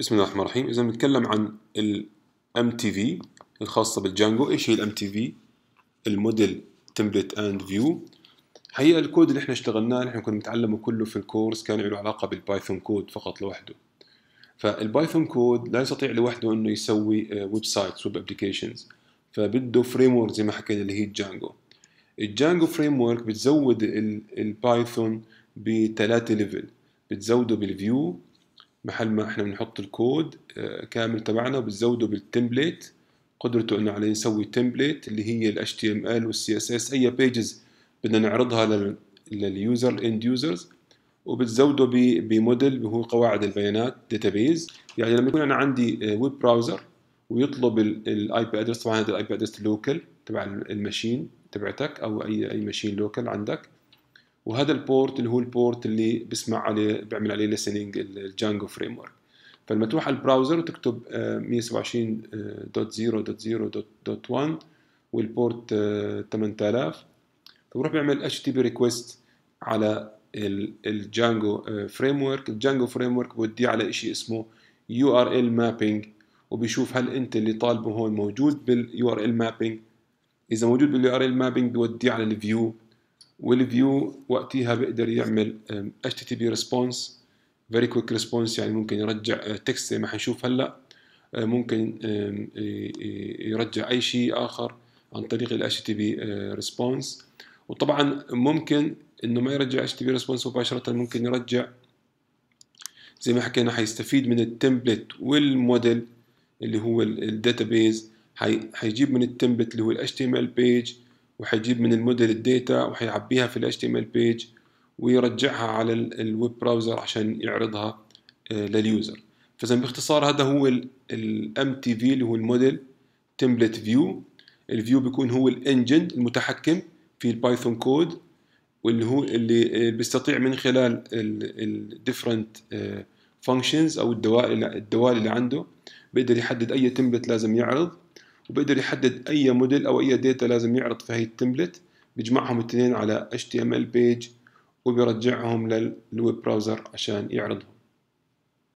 بسم الله الرحمن الرحيم. إذا بنتكلم عن ال MTV الخاصة بال Django. إيش هي ال MTV ال model template and view حقيقة الكود اللي إحنا اشتغلناه. اللي إحنا كنا نتعلمه كله في الكورس. كان له علاقة بال Python code فقط لوحده. فال Python code لا يستطيع لوحده إنه يسوي websites web applications فبده framework زي ما حكينا اللي هي ال Django. ال Django framework بتزود ال Python بثلاثة level بتزوده بال view محل ما إحنا بنحط الكود آه، كامل تبعنا وبتزوده بال template. قدرته انه عليه نسوي template اللي هي ال HTML وال CSS أي pages بدنا نعرضها لل user ال end users وبتزوده بموديل هو قواعد البيانات database يعني لما يكون أنا عندي ويب آه، browser ويطلب ال IP address طبعا هذا ال IP address local تبع ال machine تبعتك أو أي أي machine local عندك. وهذا ال port اللي هو ال port اللي بسمع عليه بيعمل عليه listening ال Django framework فلما تروح على ال browser وتكتب 127.0.0.1 آه، وال port 8000 فبروح بيعمل HTTP request على ال Django framework ال Django framework بوديه على شيء اسمه URL mapping وبيشوف هل أنت اللي طالبه هون موجود بال URL mapping إذا موجود بال URL mapping بوديه على ال view وال view وقتها بيقدر يعمل HTTP response very quick response يعني ممكن يرجع text زي ما حنشوف هلأ آه، ممكن يرجع أي شيء آخر عن طريق ال HTTP response وطبعا ممكن إنه ما يرجع HTTP response مباشرة ممكن يرجع زي ما حكينا حيستفيد من ال template وال model اللي هو ال database حيجيب من ال template اللي هو ال HTML page وحيجيب من ال model ال data وحيعبيها في ال HTML page ويرجعها على ال web browser عشان يعرضها آه، لل user. فإذا باختصار هذا هو ال MTV اللي هو ال model template view ال view بيكون هو ال engine المتحكم في ال Python code واللي هو اللي بيستطيع من خلال ال different functions أو الدوال الدوال اللي عنده بيقدر يحدد أي template لازم يعرض. وبيقدر يحدد أي موديل أو أي data لازم يعرض في هي ال template بيجمعهم الاثنين على HTML page وبيرجعهم لل web browser عشان يعرضهم.